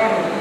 family.